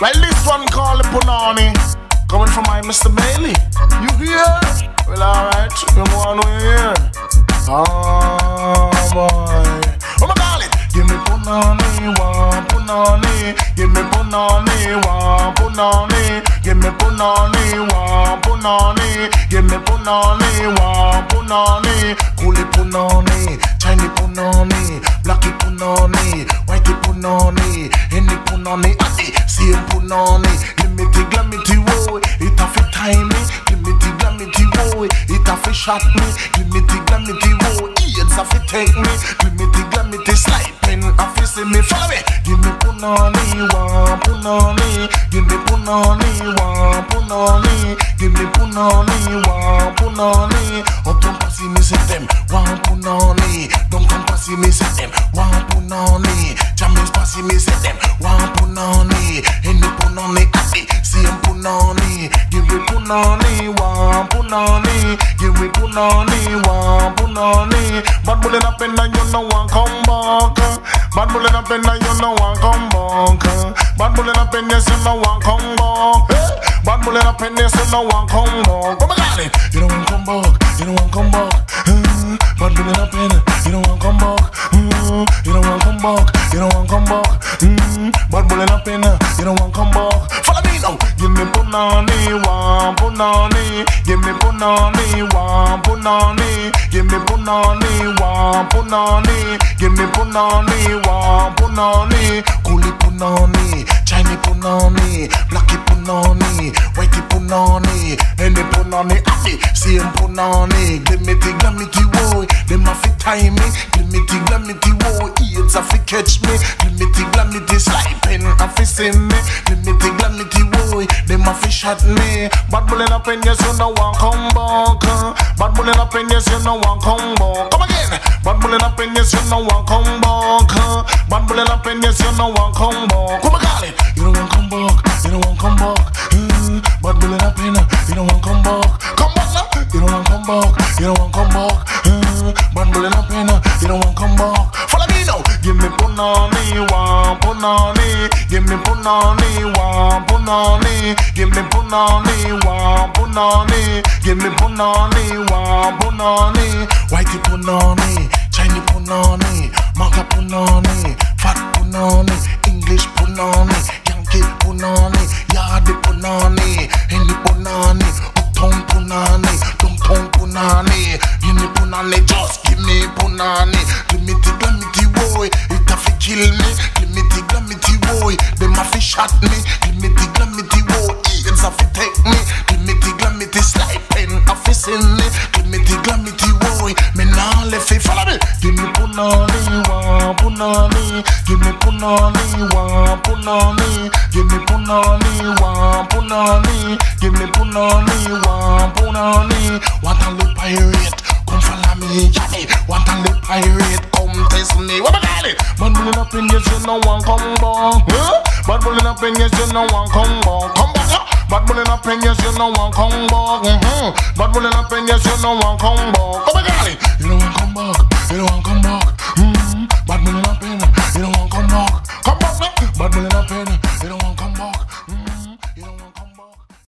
Like this one called the Punani. Coming from my Mr. Bailey. You hear? Well, alright. You want to hear? Oh, boy. Oh, my God. Give me Punani, one Punani. Give me Punani, one Punani. Give me Punani, one Punani. Give me Punani, one Punani. Coolie Punani, Chinese Punani, Blacky Punani, Whitey Punani, Punani, Adi, same Punani. Limity, glamity, woe, it a fit time me. Limity, glamity, woe, it a fit shot me. Limity, glamity, woe, AIDS a fit take me. Limity, glamity, sliping, a fit see me. Follow me. Give me Punani, one Punani. Give me Punani, one Punani. Give me Punani, one Punani. Up don't pass me say them, Punani. Don't come pass me say them, one Punani. Jammins pass me them, one Punani. Any Punani, ati, same Punani. Give me Punani, one Punani. Give me Punani, one Punani. Bad bullet up and you know one come back. Bad bullet up and you know one come back. Bad bullet up and yes you know one come back. Eh? Bad bullet up and yes you know one come back. Oh my God, it. You don't want come back. You don't want come back. Bad bullet up and you don't want come back. Come back. Mm, Bad bullet up and you don't want come back. Follow me now. Give me punani, one punani. Give me punani, one punani. Give me punani, one punani. Give me punani, one punani. Coolie punani, Chinese punani, blacky punani, whitey punani, any punani, ati, same punani. Give me Glimity, glamity, woy, them a fit time me. Give me Glimity, glamity, woy, AIDS a fit catch me. A fit see me. Glimity, glamity, woy, them a fit shot me. Bad bullet up in yes, you know one come back. Bad bullet up in yes, you know one come back. Come again. Bad bullet up in yes, you know one come back. Bad bullet up in yes, you know one come back. Come again. You don't want come back. You don't want come back. Uh, Bad bullet up in, you don't want come back. Come back now. You don't want come back. You don't want come back. Uh, Bad bullet up in, you don't want come back. Follow me now. Give me punani, one punani. Give me punani, one punani. Give me punani, one punani. Give me punani, one punani. Whitey punani, Chinese punani, Maga punani, Fat punani, English punani, Yankee punani, Yardi punani, Any punani, Uptown punani, Downtown punani. Give me punani, just give me punani. Punani, one punani. Give me punani, one punani. Give me punani, one punani. Want a little pirate? Come follow me, Johnny. Want a little pirate? Come test me. What about it? Bad bullet up in yes, you know one come back. Huh? Bad bullet up in yes, you know one come back. Come back. huh? Bad up in yes, you know one come back. Mm-hmm. Up in yes, you know one come back. Come back. You know one come back. You know one come